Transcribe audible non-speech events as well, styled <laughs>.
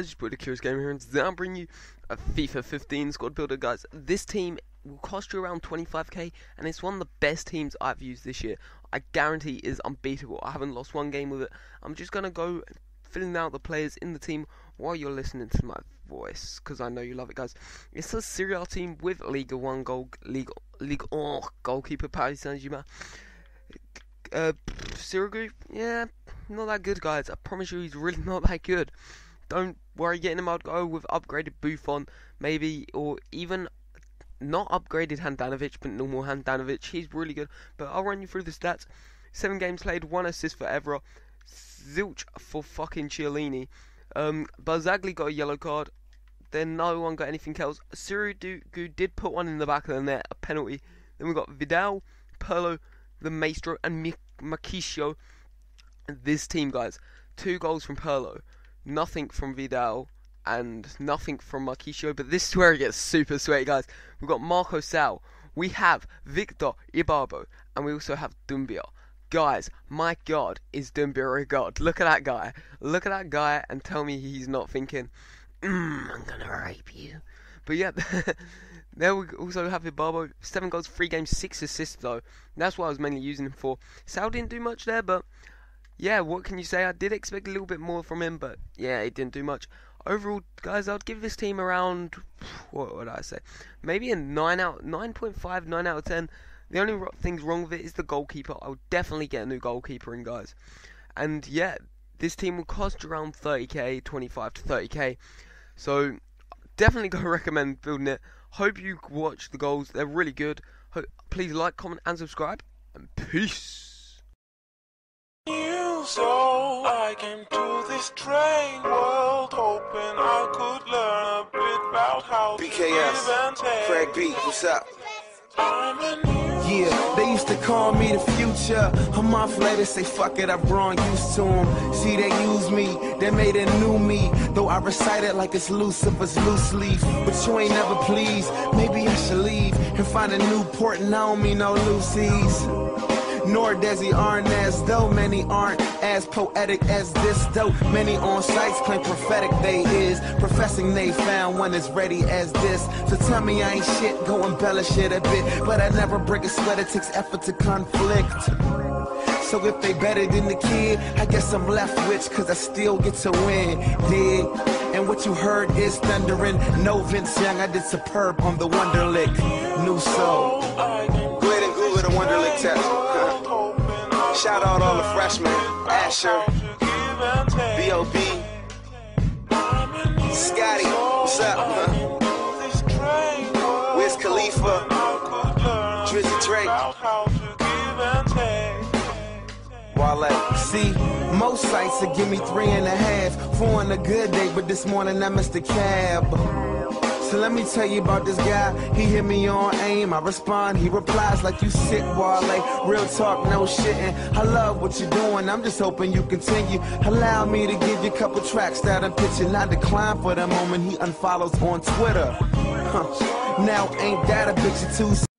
guys, it's Brother Curious Gamer here, and today I'm bringing you a FIFA 15 squad builder, guys. This team will cost you around 25k, and it's one of the best teams I've used this year. I guarantee is unbeatable. I haven't lost one game with it. I'm just gonna go filling out the players in the team while you're listening to my voice, because I know you love it, guys. It's a Serie A team with Liga 1 goal, League, League oh, goalkeeper Paris Saint-Germain. Uh, Sirigu, yeah, not that good, guys. I promise you, he's really <laughs> not that good. Don't worry getting him. I'd go with upgraded Buffon, maybe, or even not upgraded Handanovic, but normal Handanovic. He's really good. But I'll run you through the stats. Seven games played, one assist for Evra, Zilch for fucking Chiellini. Um, Barzagli got a yellow card. Then no one got anything else. Sirigu did put one in the back of the net, a penalty. Then we got Vidal, Pirlo, the Maestro, and Marchisio. This team, guys, two goals from Pirlo, nothing from Vidal, and nothing from Marchisio. But this is where it gets super sweaty, guys. We've got Marco Sal, we have Victor Ibarbo, and we also have Doumbia. Guys, my God, is Doumbia a god? Look at that guy. Look at that guy, and tell me he's not thinking, mm, I'm gonna rape you. But yeah. <laughs> There we also have Ibarbo, 7 goals, 3 games, 6 assists though. That's what I was mainly using him for. Sal didn't do much there, but yeah, what can you say? I did expect a little bit more from him, but yeah, he didn't do much. Overall, guys, I'd give this team around, what would I say? Maybe a 9 out, 9.5, 9 out of 10. The only things wrong with it is the goalkeeper. I would definitely get a new goalkeeper in, guys. And yeah, this team will cost around 30k, 25 to 30k. So definitely go <laughs> recommend building it. Hope you watch the goals. They're really good. Please like, comment, and subscribe. And peace. So I came to this train world hoping I could learn a bit about how BKS, Craig B, what's up? Yeah, they used to call me the future. A month later, say fuck it, I've grown used to them. See, they use me, they made a new me. Though I recite it like it's Lucifer's loose leaf. But you ain't never pleased. Maybe I should leave and find a new port and I don't mean no Lucy's nor Desi aren't as though many aren't as poetic as this though many on sites claim prophetic they is. Professing they found one as ready as this. So tell me I ain't shit go embellish it a bit. But I never break a sweat it takes effort to conflict. So if they better than the kid I guess I'm left with cause I still get to win. Dig. And what you heard is thundering. No Vince Young I did superb on the Wonderlic. New soul. Go ahead and Google the Wonderlic test Shout out all the freshmen, Asher, B.O.B., Scotty, what's up, huh? Wiz Khalifa, Drizzy Drake, Wale. See, most sites will give me three and a half, four on a good day, but this morning I missed the cab. Let me tell you about this guy. He hit me on aim. I respond. He replies like you sick, Wale. Real talk, no shitting. I love what you're doing. I'm just hoping you continue. Allow me to give you a couple tracks that I'm pitching. I decline for the moment he unfollows on Twitter. Huh. Now ain't that a bitch too?